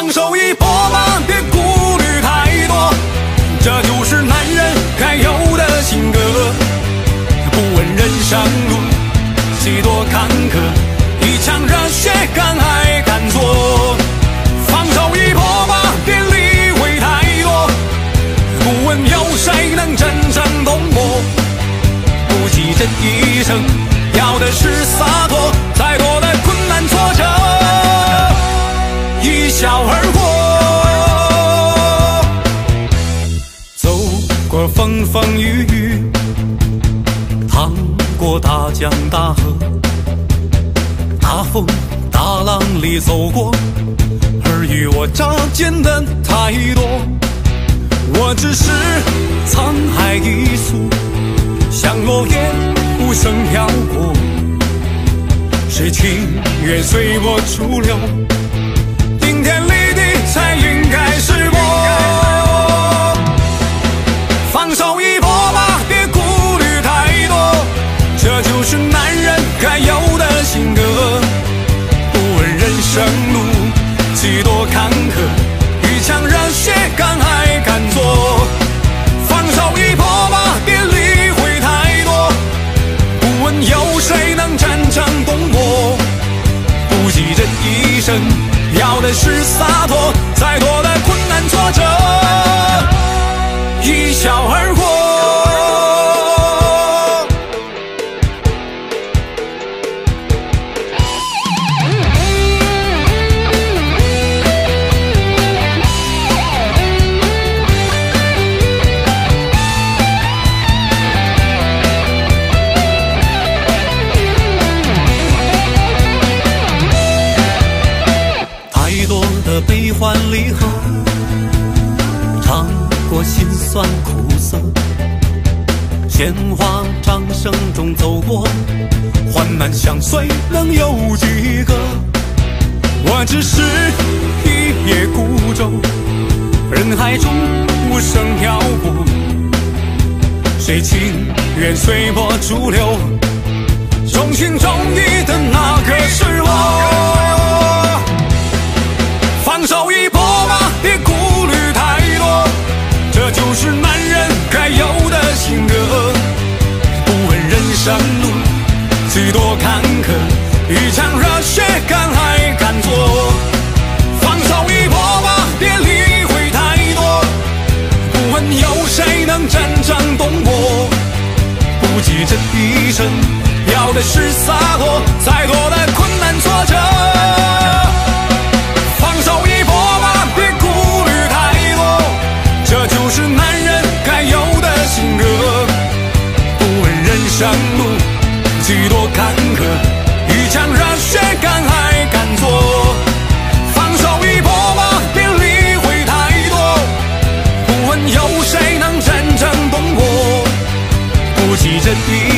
放手一搏吧，别顾虑太多，这就笑而过。走过风风雨雨，趟过大江大河，大风大浪里走过，尔虞我诈见的太多，我只是沧海一粟。像落叶无声飘过，谁情愿随波逐流？几多坎坷，一腔热血敢爱敢做。放手一搏吧，别理会太多，不问有谁能真正懂我。不急这一生，要的是洒脱，再多的的悲欢离合，尝过辛酸苦涩，鲜花掌声中走过，患难相随能有几个？我只是一叶孤舟，人海中无声漂泊，谁情愿随波逐流？重情重义的路许多坎坷，一腔热血敢爱敢做。放手一搏吧，别理会太多，不问有谁能真正懂我。不急这一生，要的是洒脱，再多的困难挫折。上路，几多坎坷，一腔热血敢爱敢做。放手一搏吧，别理会太多。不问有谁能真正懂我，不计这一。